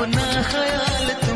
अपना ख्याल तुम